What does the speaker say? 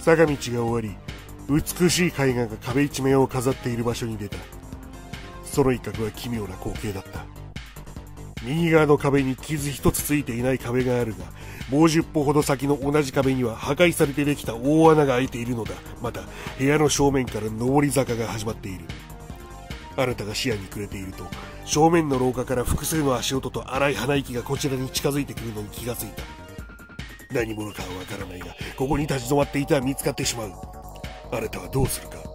坂道が終わり美しい絵画が壁一面を飾っている場所に出た。その一角は奇妙な光景だった。右側の壁に傷一つついていない壁があるがもう10歩ほど先の同じ壁には破壊されてできた大穴が開いているのだ。また部屋の正面から上り坂が始まっている。あなたが視野に暮れていると正面の廊下から複数の足音と荒い鼻息がこちらに近づいてくるのに気がついた。何者かはわからないがここに立ち止まっていたら見つかってしまう。あなたはどうするか。